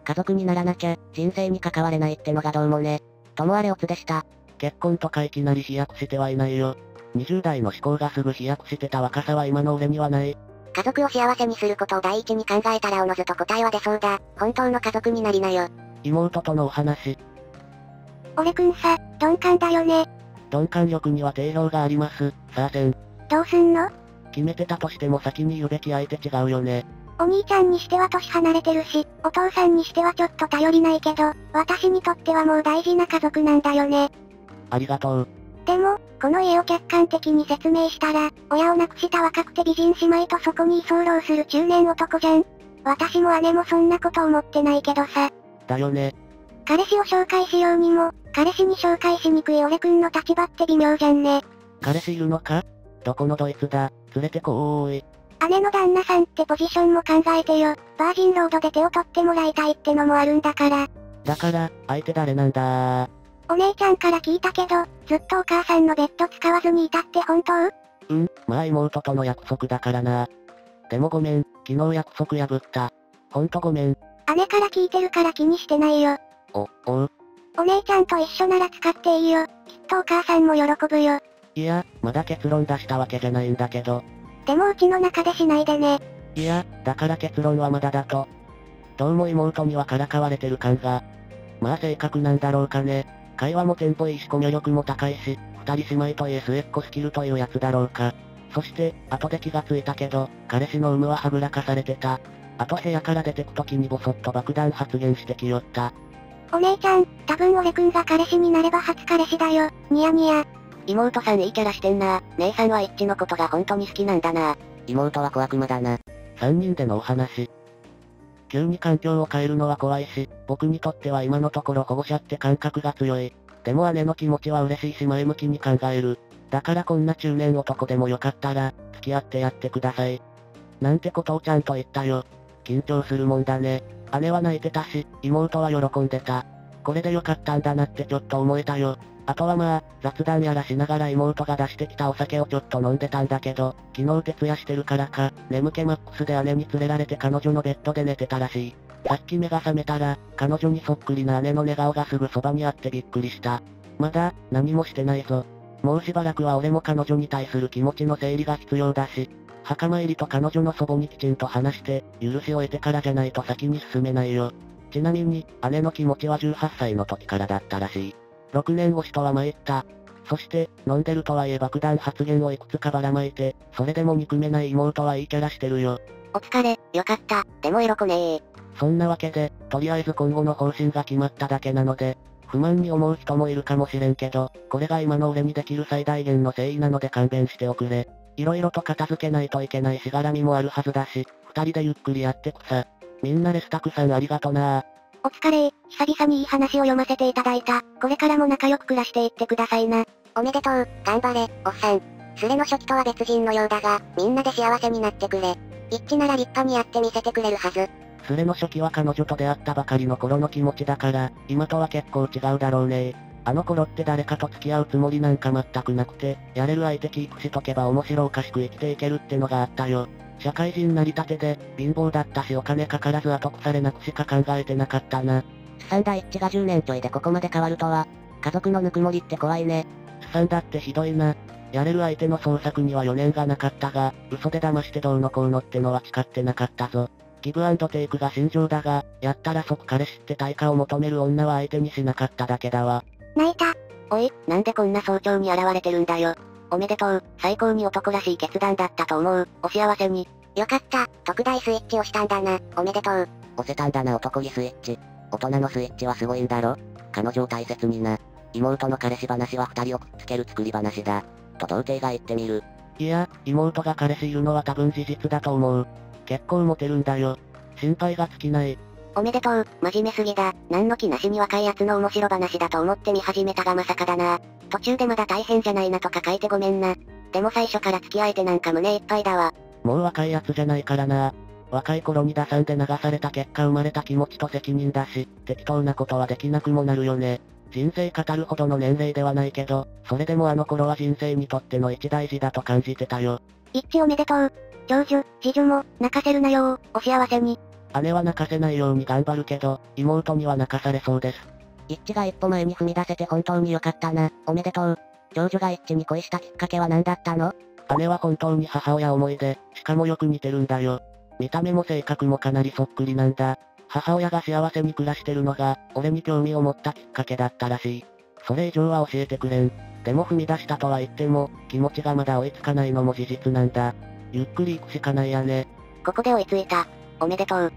家族にならなきゃ、人生に関われないってのがどうもね。ともあれオツでした。結婚とかいきなり飛躍してはいないよ。20代の思考がすぐ飛躍してた若さは今の俺にはない。家族を幸せにすることを第一に考えたらおのずと答えは出そうだ。本当の家族になりなよ。妹とのお話、俺くんさ、鈍感だよね。鈍感力には定評があります。さあせん。どうすんの？決めてたとしても先に言うべき相手違うよね。お兄ちゃんにしては年離れてるし、お父さんにしてはちょっと頼りないけど、私にとってはもう大事な家族なんだよね。ありがとう。でも、この家を客観的に説明したら、親を亡くした若くて美人姉妹とそこに居候する中年男じゃん。私も姉もそんなこと思ってないけどさ。だよね。彼氏を紹介しようにも、彼氏に紹介しにくい俺くんの立場って微妙じゃんね。彼氏いるのか？どこのドイツだ？連れてこーい。姉の旦那さんってポジションも考えてよ。バージンロードで手を取ってもらいたいってのもあるんだから。だから、相手誰なんだお姉ちゃんから聞いたけど、ずっとお母さんのベッド使わずにいたって本当？うん、まあ妹との約束だからな。でもごめん、昨日約束破った。ほんとごめん。姉から聞いてるから気にしてないよ。お、おう。お姉ちゃんと一緒なら使っていいよ。きっとお母さんも喜ぶよ。いや、まだ結論出したわけじゃないんだけど。でもうちの中でしないでね。いや、だから結論はまだだと。どうも妹にはからかわれてる感が。まあ性格なんだろうかね。会話もテンポいいしコミュ力も高いし、二人姉妹といえ末っ子スキルというやつだろうか。そして、後で気がついたけど、彼氏の有無ははぐらかされてた。あと部屋から出てく時にボソッと爆弾発言してきよった。お姉ちゃん、多分俺くんが彼氏になれば初彼氏だよ。ニヤニヤ。妹さんいいキャラしてんな。姉さんは一致のことが本当に好きなんだな。妹は小悪魔だな。三人でのお話。急に環境を変えるのは怖いし、僕にとっては今のところ保護者って感覚が強い。でも姉の気持ちは嬉しいし前向きに考える。だからこんな中年男でもよかったら、付き合ってやってください。なんてことをちゃんと言ったよ。緊張するもんだね。姉は泣いてたし、妹は喜んでた。これでよかったんだなってちょっと思えたよ。あとはまあ、雑談やらしながら妹が出してきたお酒をちょっと飲んでたんだけど、昨日徹夜してるからか、眠気マックスで姉に連れられて彼女のベッドで寝てたらしい。さっき目が覚めたら、彼女にそっくりな姉の寝顔がすぐそばにあってびっくりした。まだ、何もしてないぞ。もうしばらくは俺も彼女に対する気持ちの整理が必要だし、墓参りと彼女の祖母にきちんと話して、許しを得てからじゃないと先に進めないよ。ちなみに、姉の気持ちは18歳の時からだったらしい。6年越しとは参った。そして、飲んでるとはいえ爆弾発言をいくつかばらまいて、それでも憎めない妹はいいキャラしてるよ。お疲れ、よかった。でもエロこねー。そんなわけで、とりあえず今後の方針が決まっただけなので、不満に思う人もいるかもしれんけど、これが今の俺にできる最大限の誠意なので勘弁しておくれ。色々と片付けないといけないしがらみもあるはずだし、二人でゆっくりやってくさ。みんなレスタクさんありがとなお疲れ久々にいい話を読ませていただいた。これからも仲良く暮らしていってくださいな。おめでとう、頑張れ、おっさん。スレの初期とは別人のようだが、みんなで幸せになってくれ。一致なら立派にやってみせてくれるはず。スレの初期は彼女と出会ったばかりの頃の気持ちだから、今とは結構違うだろうねあの頃って誰かと付き合うつもりなんか全くなくて、やれる相手キープしとけば面白おかしく生きていけるってのがあったよ。社会人なりたてで、貧乏だったしお金かからず後腐れなくしか考えてなかったな。すさんだ一致が10年ちょいでここまで変わるとは。家族のぬくもりって怖いね。すさんだってひどいな。やれる相手の捜索には余念がなかったが、嘘で騙してどうのこうのってのは誓ってなかったぞ。ギブアンドテイクが心情だが、やったら即彼氏って対価を求める女は相手にしなかっただけだわ。泣いた。おい、なんでこんな早朝に現れてるんだよ。おめでとう。最高に男らしい決断だったと思う。お幸せに。よかった。特大スイッチをしたんだな。おめでとう。押せたんだな男気スイッチ。大人のスイッチはすごいんだろ？彼女を大切にな。妹の彼氏話は二人をくっつける作り話だ。と童貞が言ってみる。いや、妹が彼氏いるのは多分事実だと思う。結構モテるんだよ。心配が尽きない。おめでとう、真面目すぎだ。何の気なしに若い奴の面白話だと思って見始めたがまさかだな。途中でまだ大変じゃないなとか書いてごめんな。でも最初から付き合えてなんか胸いっぱいだわ。もう若い奴じゃないからな。若い頃に打算で流された結果生まれた気持ちと責任だし、適当なことはできなくもなるよね。人生語るほどの年齢ではないけど、それでもあの頃は人生にとっての一大事だと感じてたよ。一致おめでとう。長女、次女も、泣かせるなよお幸せに。姉は泣かせないように頑張るけど、妹には泣かされそうです。一致が一歩前に踏み出せて本当に良かったな。おめでとう。長女が一致に恋したきっかけは何だったの？姉は本当に母親思いで、しかもよく似てるんだよ。見た目も性格もかなりそっくりなんだ。母親が幸せに暮らしてるのが、俺に興味を持ったきっかけだったらしい。それ以上は教えてくれん。でも踏み出したとは言っても、気持ちがまだ追いつかないのも事実なんだ。ゆっくり行くしかないやね。ここで追いついた。おめでとう。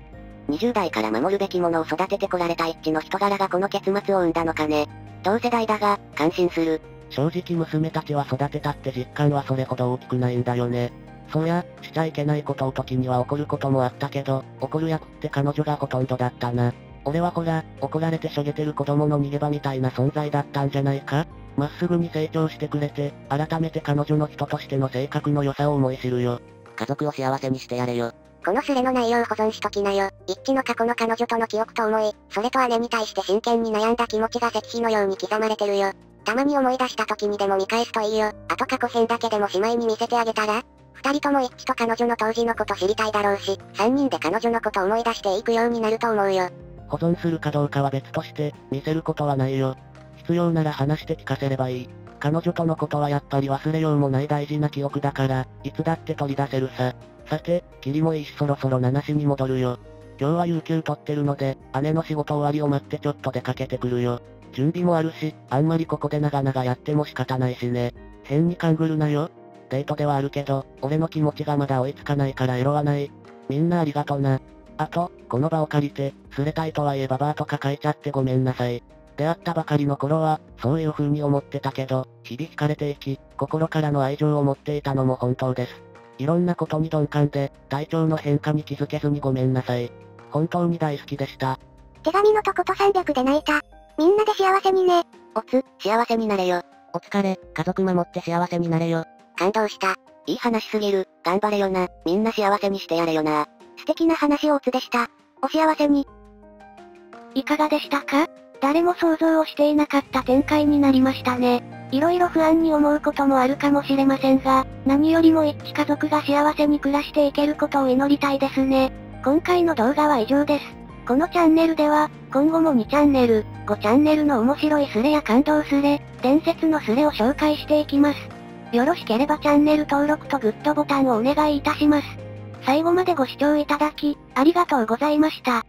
20代から守るべきものを育ててこられた一致の人柄がこの結末を生んだのかね。同世代だが、感心する。正直娘たちは育てたって実感はそれほど大きくないんだよね。そりゃ、しちゃいけないことを時には怒ることもあったけど、怒る役って彼女がほとんどだったな。俺はほら、怒られてしょげてる子供の逃げ場みたいな存在だったんじゃないかまっすぐに成長してくれて、改めて彼女の人としての性格の良さを思い知るよ。家族を幸せにしてやれよ。このスレの内容保存しときなよ。一致の過去の彼女との記憶と思い、それと姉に対して真剣に悩んだ気持ちが石碑のように刻まれてるよ。たまに思い出した時にでも見返すといいよ。あと過去編だけでも姉妹に見せてあげたら二人とも一致と彼女の当時のこと知りたいだろうし、三人で彼女のこと思い出していくようになると思うよ。保存するかどうかは別として、見せることはないよ。必要なら話して聞かせればいい。彼女とのことはやっぱり忘れようもない大事な記憶だから、いつだって取り出せるさ。さて、霧もいいしそろそろ七しに戻るよ。今日は有給取ってるので、姉の仕事終わりを待ってちょっと出かけてくるよ。準備もあるし、あんまりここで長々やっても仕方ないしね。変に勘ぐるなよ。デートではあるけど、俺の気持ちがまだ追いつかないからエロはない。みんなありがとな。あと、この場を借りて、すれたいとはいえババアとか書いちゃってごめんなさい。出会ったばかりの頃は、そういう風に思ってたけど、日々惹かれていき、心からの愛情を持っていたのも本当です。いろんなことに鈍感で、体調の変化に気づけずにごめんなさい。本当に大好きでした。手紙のとこと300で泣いた。みんなで幸せにね。おつ、幸せになれよ。お疲れ、家族守って幸せになれよ。感動した。いい話すぎる。頑張れよな。みんな幸せにしてやれよな。素敵な話をおつでした。お幸せに。いかがでしたか？誰も想像をしていなかった展開になりましたね。色々不安に思うこともあるかもしれませんが、何よりも一致家族が幸せに暮らしていけることを祈りたいですね。今回の動画は以上です。このチャンネルでは、今後も2チャンネル、5チャンネルの面白いスレや感動スレ、伝説のスレを紹介していきます。よろしければチャンネル登録とグッドボタンをお願いいたします。最後までご視聴いただき、ありがとうございました。